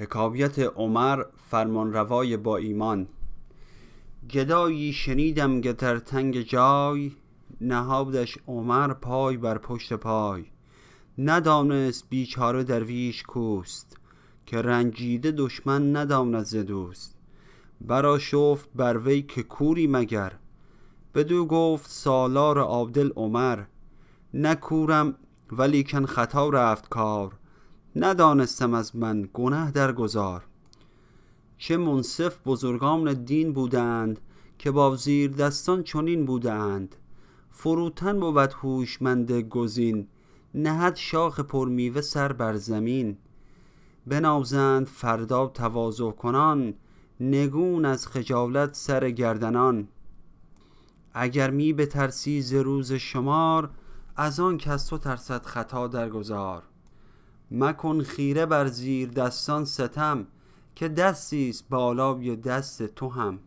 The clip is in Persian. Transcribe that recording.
حکایت عمر فرمانروای با ایمان. گدایی شنیدم که در تنگ جای نهادش عمر پای بر پشت پای. ندانست بیچاره درویش کوست که رنجیده دشمن نداند ز دوست. برا شفت بر وی که کوری مگر؟ بدو گفت سالار عادل عمر نه کورم ولیکن خطا رفت کار. ندانستم از من گنه در گذار چه منصف بزرگان دین بودند که با زیر دستان چنین بودند. فروتن بود هوشمند گزین نهد شاخ پرمیوه سر بر زمین. بنازند فردا تواضع کنان نگون از خجالت سر گردنان. اگر می بترسی ز روز شمار از آن کز تو ترسد خطا در گذار مکن خیره بر زیر دستان ستم که دستیست بالای دست تو هم.